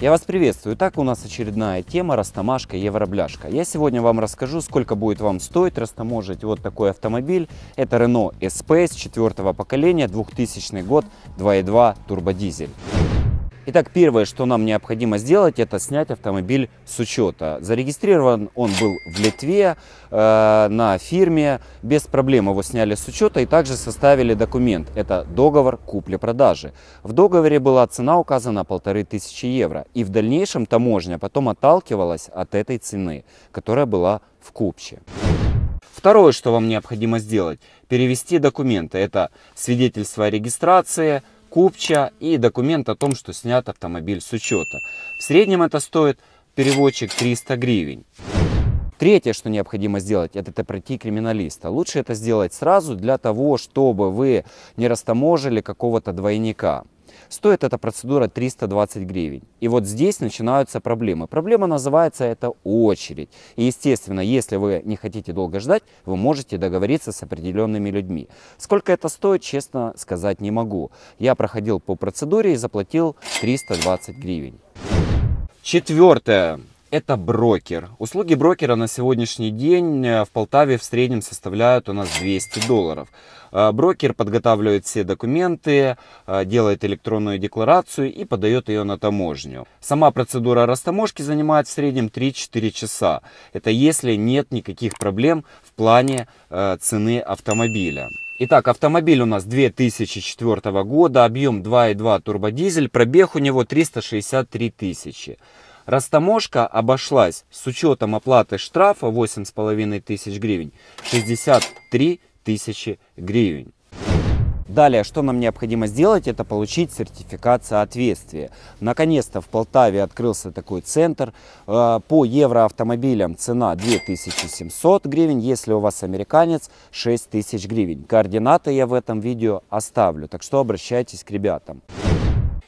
Я вас приветствую. Итак, у нас очередная тема растамашка евробляшка. Я сегодня вам расскажу, сколько будет вам стоить растаможить вот такой автомобиль. Это Renault Espace четвертого поколения, 2000 год, 2.2 турбодизель. Итак, первое, что нам необходимо сделать, это снять автомобиль с учета. Зарегистрирован он был в Литве э, на фирме, без проблем его сняли с учета и также составили документ. Это договор купли-продажи. В договоре была цена указана полторы тысячи евро. И в дальнейшем таможня потом отталкивалась от этой цены, которая была в купче. Второе, что вам необходимо сделать, перевести документы. Это свидетельство о регистрации, купча и документ о том, что снят автомобиль с учета. В среднем это стоит переводчик 300 гривен. Третье, что необходимо сделать, это, это пройти криминалиста. Лучше это сделать сразу для того, чтобы вы не растаможили какого-то двойника. Стоит эта процедура 320 гривен. И вот здесь начинаются проблемы. Проблема называется это очередь. И естественно, если вы не хотите долго ждать, вы можете договориться с определенными людьми. Сколько это стоит, честно сказать не могу. Я проходил по процедуре и заплатил 320 гривен. Четвертое это брокер. Услуги брокера на сегодняшний день э, в Полтаве в среднем составляют у нас 200 долларов. Э, брокер подготавливает все документы, э, делает электронную декларацию и подает ее на таможню. Сама процедура растаможки занимает в среднем 3-4 часа. Это если нет никаких проблем в плане цены автомобиля. Итак, автомобиль у нас 2004 года, объем 2.2 турбодизель, пробег у него 363 тысячи. Растаможка обошлась с учетом оплаты штрафа 8,5 тысяч гривен 63 тысячи гривен. Далее, что нам необходимо сделать, это получить сертификат соответствия. Наконец-то в Полтаве открылся такой центр. Э, по евроавтомобилям цена 2700 гривен, если у вас американец 6000 гривен. Координаты я в этом видео оставлю, так что обращайтесь к ребятам.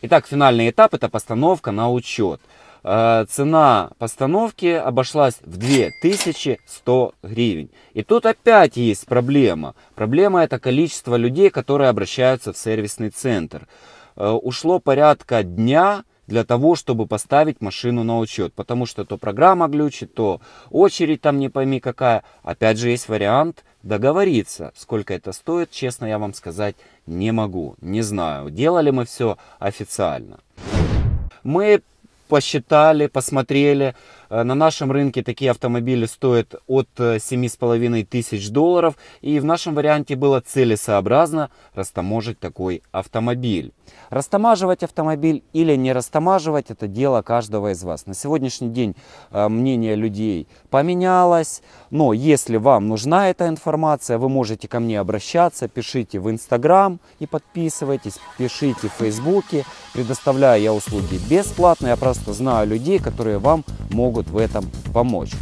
Итак, финальный этап это постановка на учет. Э, цена постановки обошлась в 2100 гривен. И тут опять есть проблема. Проблема это количество людей, которые обращаются в сервисный центр. Э, ушло порядка дня для того, чтобы поставить машину на учет. Потому что то программа глючит, то очередь там не пойми какая. Опять же есть вариант договориться. Сколько это стоит, честно я вам сказать не могу. Не знаю, делали мы все официально. Мы посчитали, посмотрели. Э, на нашем рынке такие автомобили стоят от 7,5 э, тысяч долларов. И в нашем варианте было целесообразно растаможить такой автомобиль. Растамаживать автомобиль или не растамаживать, это дело каждого из вас. На сегодняшний день э, мнение людей поменялось, но если вам нужна эта информация, вы можете ко мне обращаться, пишите в Инстаграм и подписывайтесь, пишите в Фейсбуке. Предоставляю я услуги бесплатно, я просто знаю людей, которые вам могут в этом помочь.